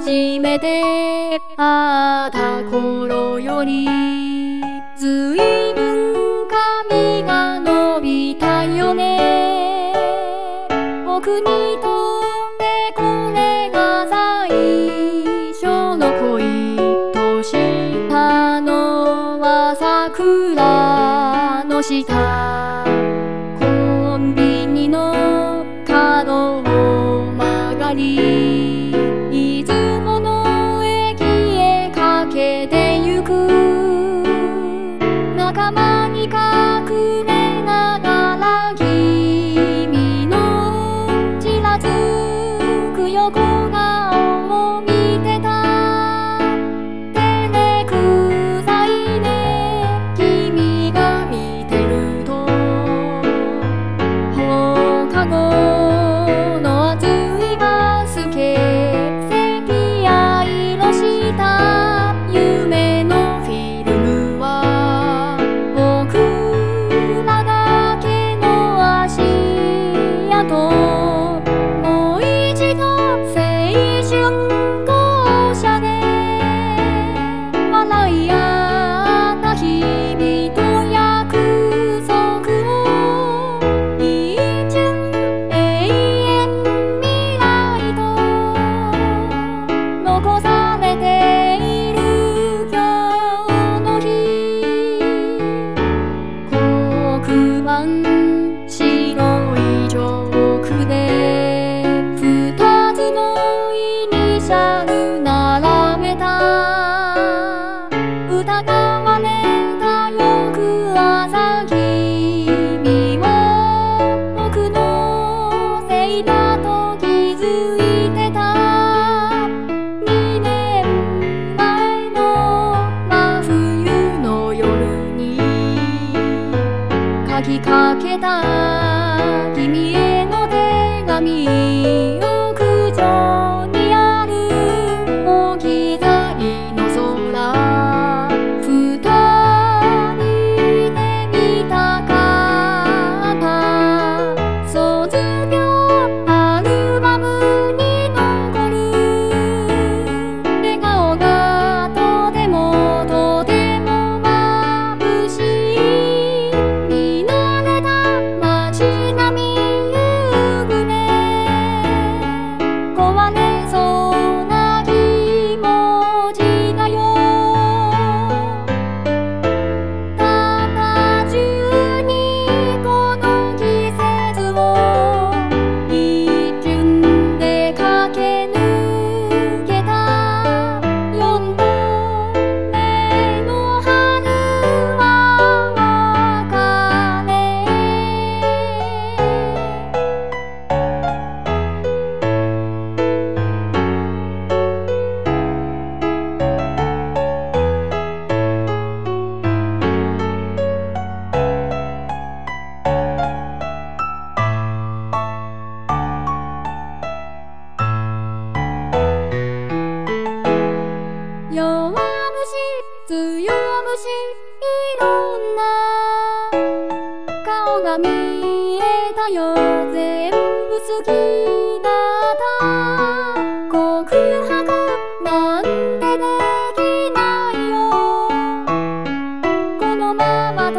初めて会った頃よりずいぶん髪が伸びたよね。僕にとってこれが最初の恋としたのは桜の下。嗯。きかけた。君への手紙を苦情弱虫強虫いろんな顔が見えたよ全部好きだった。告白なんてできないよ。このままと